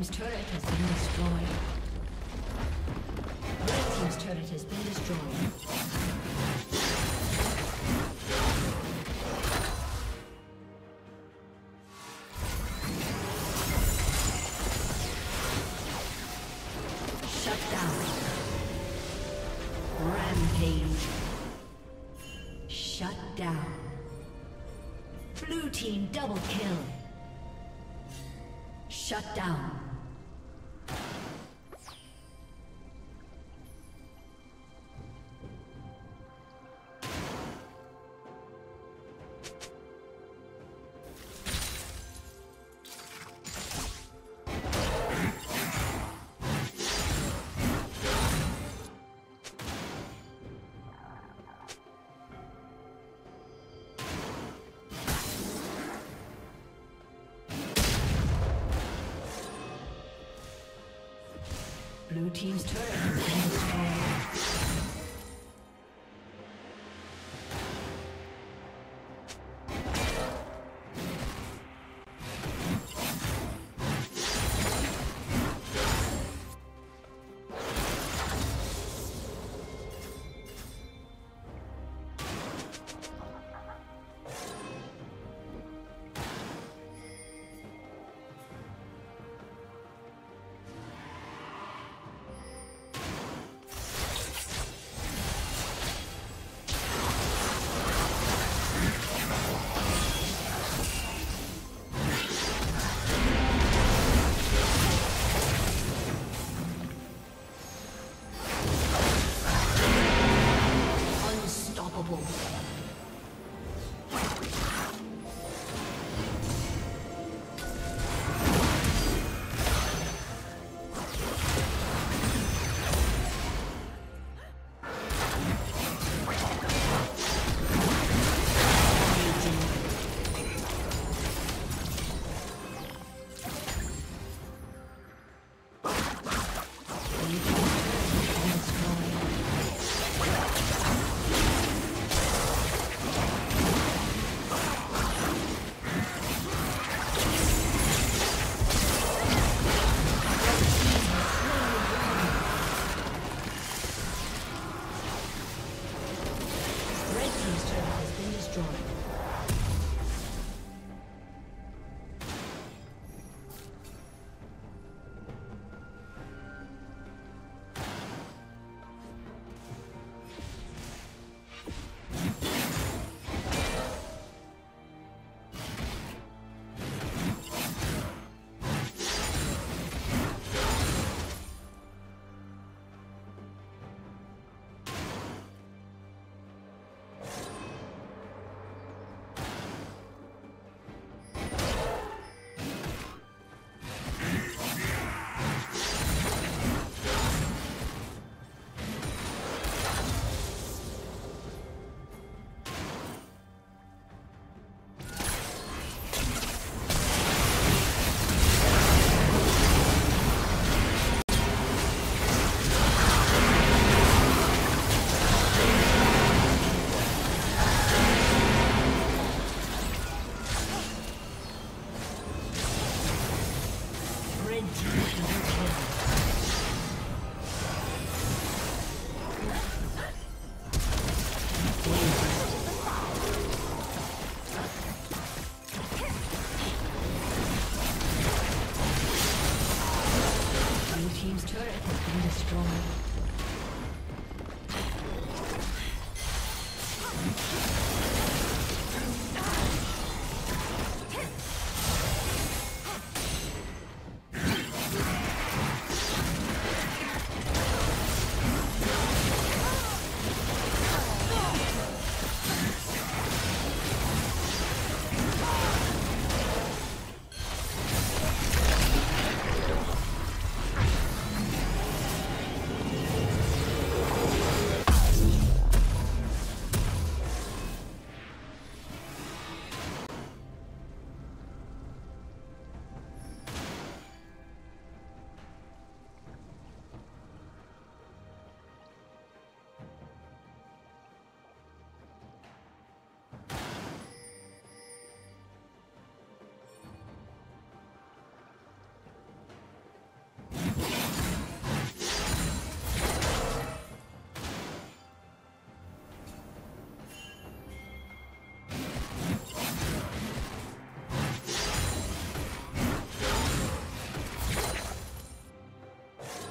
Team's turret has been destroyed. Red team's turret has been destroyed. Blue team double kill. Shut down. Team's turret